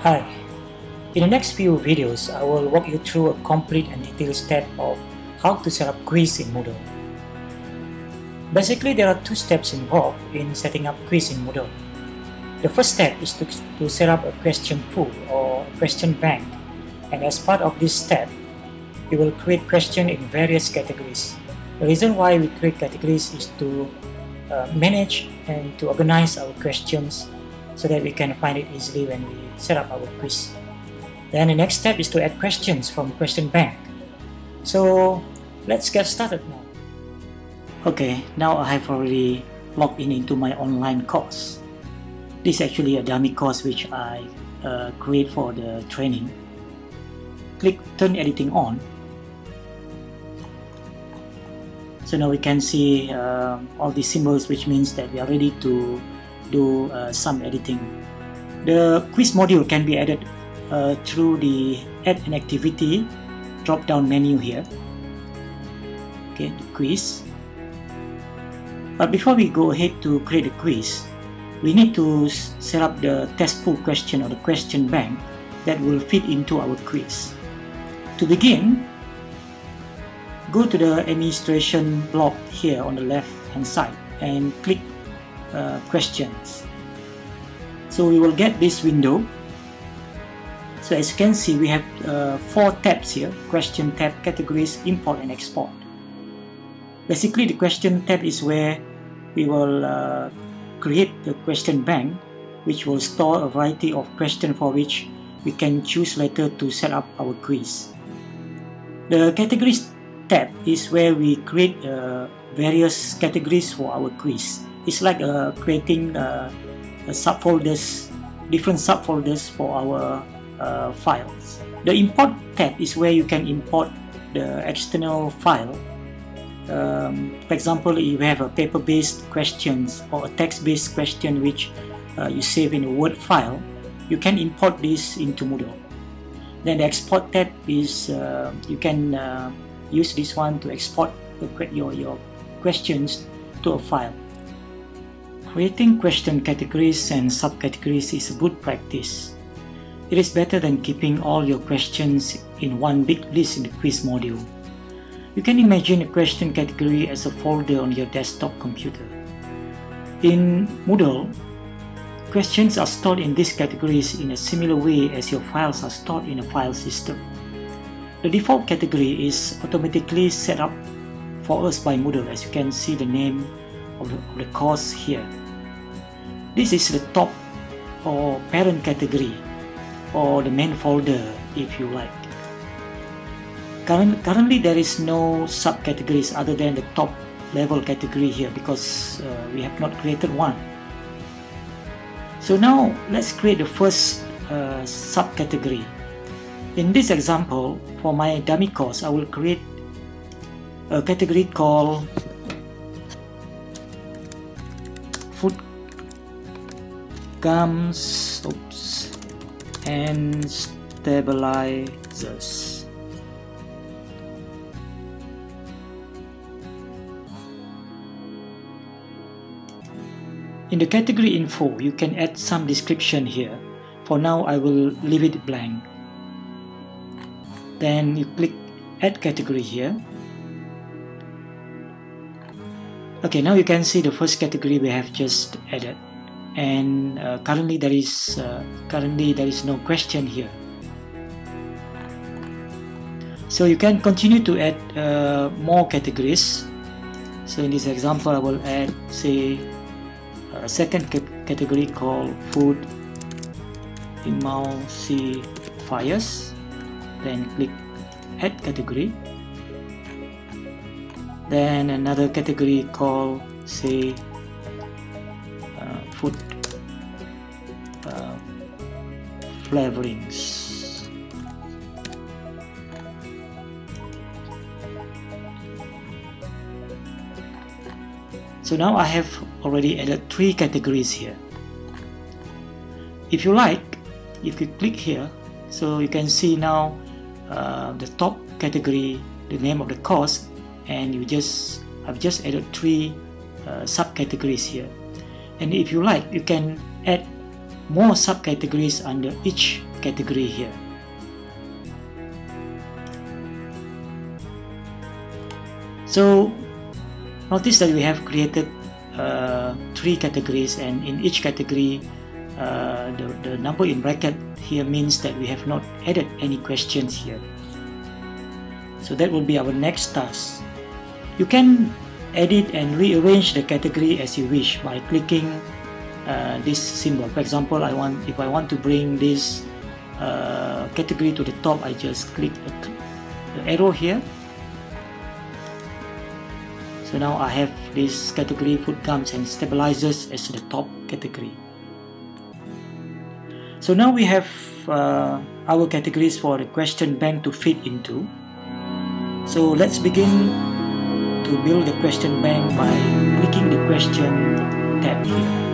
Hi. In the next few videos, I will walk you through a complete and detailed step of how to set up quiz in Moodle. Basically, there are two steps involved in setting up quiz in Moodle. The first step is to, to set up a question pool or question bank and as part of this step, we will create questions in various categories. The reason why we create categories is to uh, manage and to organize our questions so that we can find it easily when we set up our quiz. Then the next step is to add questions from question bank. So let's get started now. Okay, now I have already logged in into my online course. This is actually a dummy course which I uh, create for the training. Click turn editing on. So now we can see uh, all these symbols which means that we are ready to do uh, some editing. The quiz module can be added uh, through the add an activity drop down menu here. Okay, the quiz. But before we go ahead to create a quiz, we need to set up the test pool question or the question bank that will fit into our quiz. To begin, go to the administration block here on the left hand side and click uh, questions. So we will get this window. So as you can see, we have uh, four tabs here, question tab, categories, import and export. Basically, the question tab is where we will uh, create the question bank, which will store a variety of questions for which we can choose later to set up our quiz. The categories tab is where we create uh, various categories for our quiz. It's like uh, creating uh, subfolders, different subfolders for our uh, files. The import tab is where you can import the external file. Um, for example, if you have a paper-based questions or a text-based question which uh, you save in a Word file, you can import this into Moodle. Then the export tab is uh, you can uh, use this one to export your, your questions to a file. Creating question categories and subcategories is a good practice. It is better than keeping all your questions in one big list in the quiz module. You can imagine a question category as a folder on your desktop computer. In Moodle, questions are stored in these categories in a similar way as your files are stored in a file system. The default category is automatically set up for us by Moodle as you can see the name of the, course here. This is the top or parent category or the main folder if you like. Current, currently there is no subcategories other than the top level category here because uh, we have not created one. So now let's create the first uh, subcategory. In this example, for my dummy course, I will create a category called food gums oops, and stabilizers. In the category info, you can add some description here. For now, I will leave it blank. Then you click add category here. Okay, now you can see the first category we have just added and uh, currently there is uh, currently there is no question here. So you can continue to add uh, more categories. So in this example I will add say a second category called food emulsifiers. Then click add category. Then another category called say food uh, flavorings. So now I have already added three categories here. If you like, if you click here, so you can see now uh, the top category, the name of the course, and you just I've just added three uh, subcategories here and if you like you can add more subcategories under each category here. So notice that we have created uh, three categories and in each category uh, the, the number in bracket here means that we have not added any questions here. So that will be our next task. You can edit and rearrange the category as you wish by clicking uh, this symbol. For example, I want if I want to bring this uh, category to the top, I just click the, arrow here. So now I have this category food gums and stabilizers as the top category. So now we have uh, our categories for the question bank to fit into. So let's begin to build the question bank by clicking the question tab here.